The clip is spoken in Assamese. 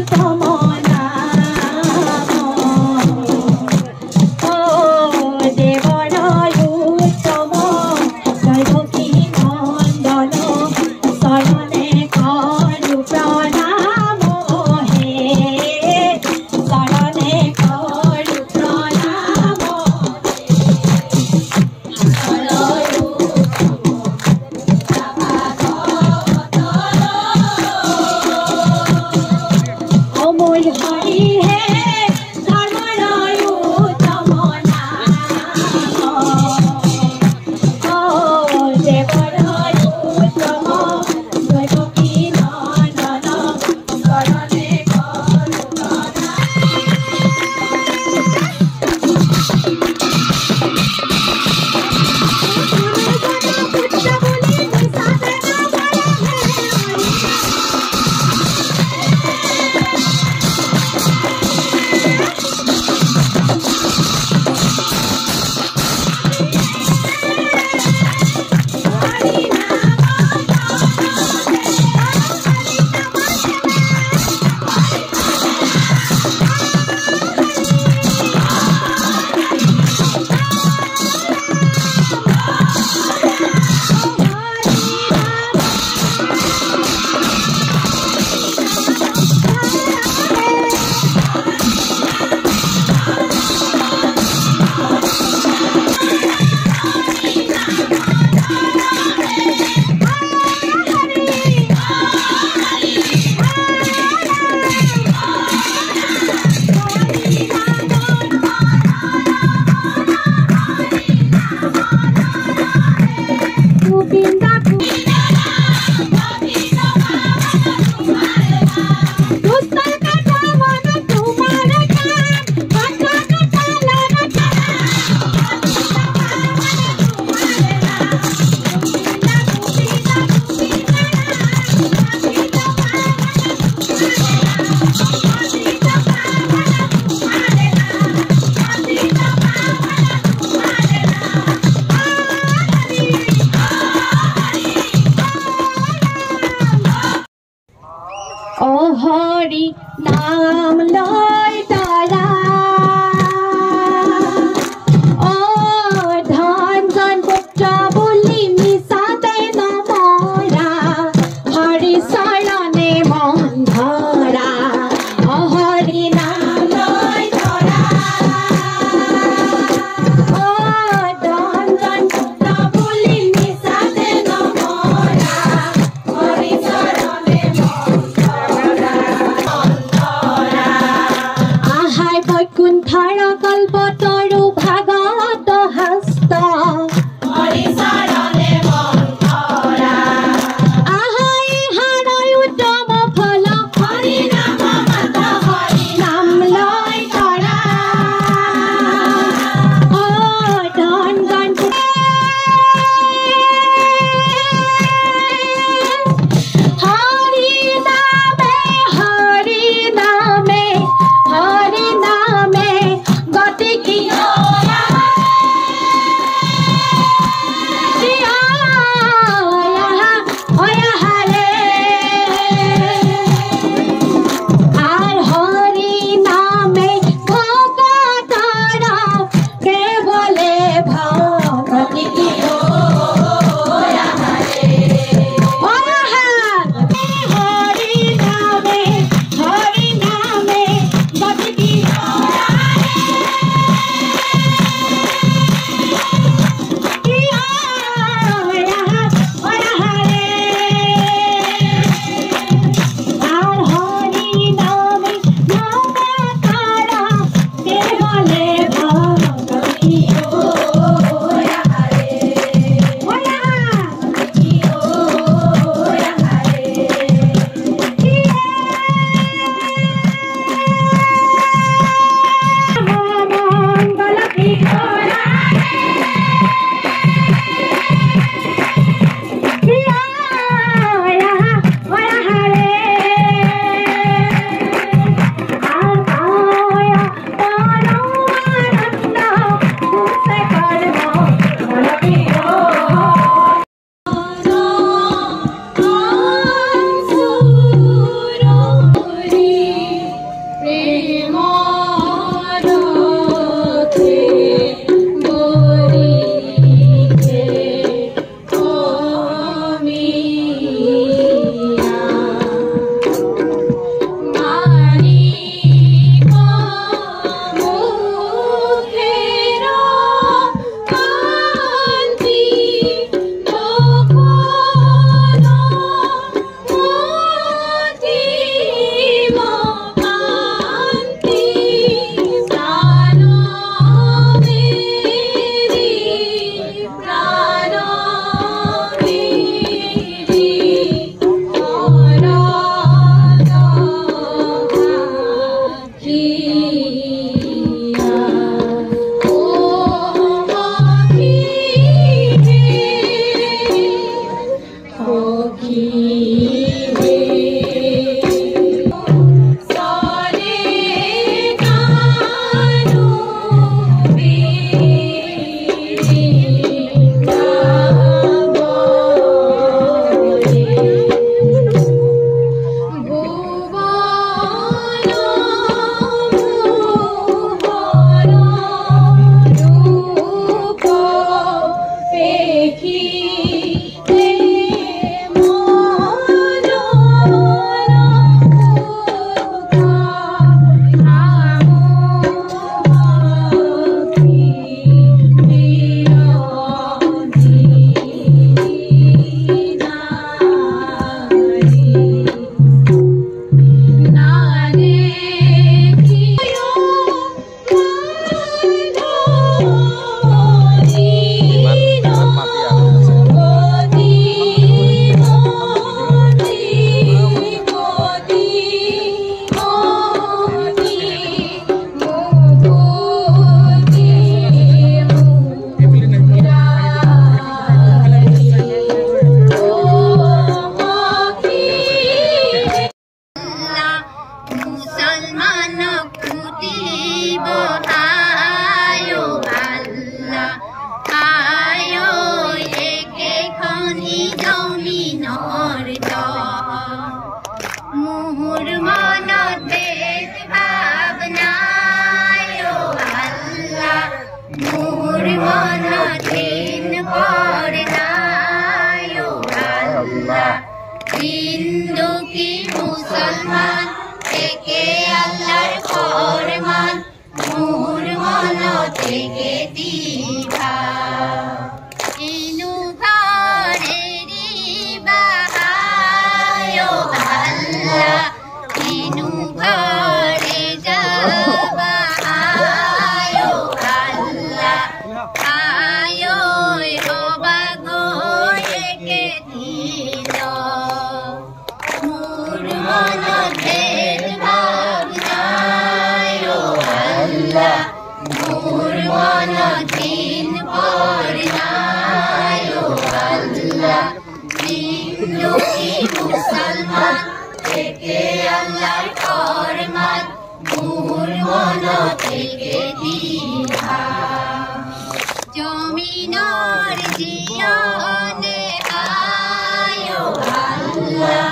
तम মোৰ মনত দেশ ভাৱনা আয়ো আল্লাহ মোৰ के दी হিন্দু কি মুছলমান একে আল্লাহর ফরমান মন থেকে জমিনর জিয়নে আয় আল্লাহ।